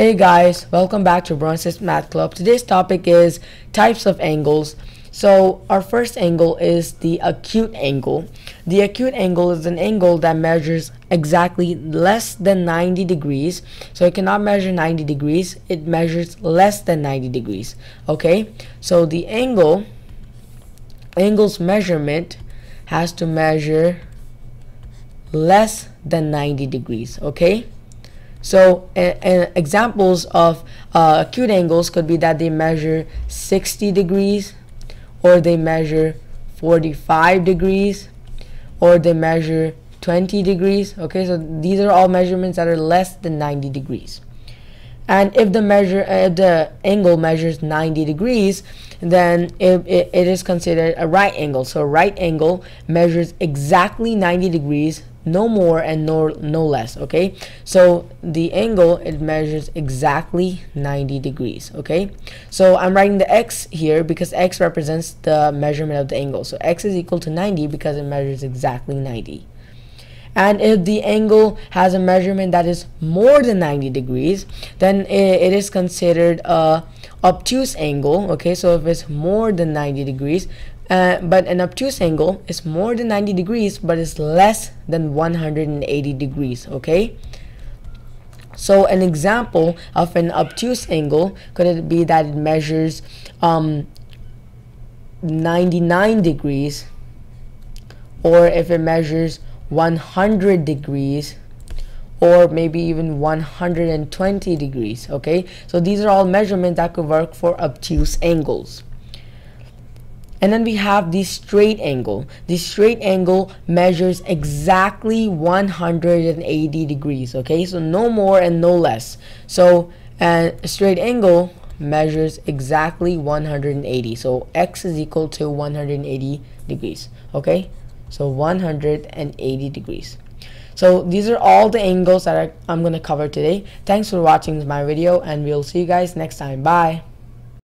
Hey guys, welcome back to BroandSis Math Club. Today's topic is types of angles. So our first angle is the acute angle. The acute angle is an angle that measures exactly less than 90 degrees. So it cannot measure 90 degrees, it measures less than 90 degrees. Okay, so the angle, angle's measurement has to measure less than 90 degrees. Okay. So examples of uh, acute angles could be that they measure 60 degrees or they measure 45 degrees or they measure 20 degrees. Okay so these are all measurements that are less than 90 degrees. And if the measure uh, the angle measures 90 degrees then it, it, it is considered a right angle. So right angle measures exactly 90 degrees no more and no no less okay? So the angle it measures exactly 90 degrees okay? So i'm writing the x here because x represents the measurement of the angle. So x is equal to 90 because it measures exactly 90 and if the angle has a measurement that is more than 90 degrees then it, it is considered a obtuse angle okay so if it's more than 90 degrees uh, but an obtuse angle is more than 90 degrees but is less than 180 degrees okay? So an example of an obtuse angle could it be that it measures um, 99 degrees or if it measures 100 degrees or maybe even 120 degrees okay so these are all measurements that could work for obtuse angles and then we have the straight angle. The straight angle measures exactly 180 degrees. Okay, so no more and no less. So a straight angle measures exactly 180. So x is equal to 180 degrees. Okay, so 180 degrees. So these are all the angles that I, I'm going to cover today. Thanks for watching my video and we'll see you guys next time. Bye.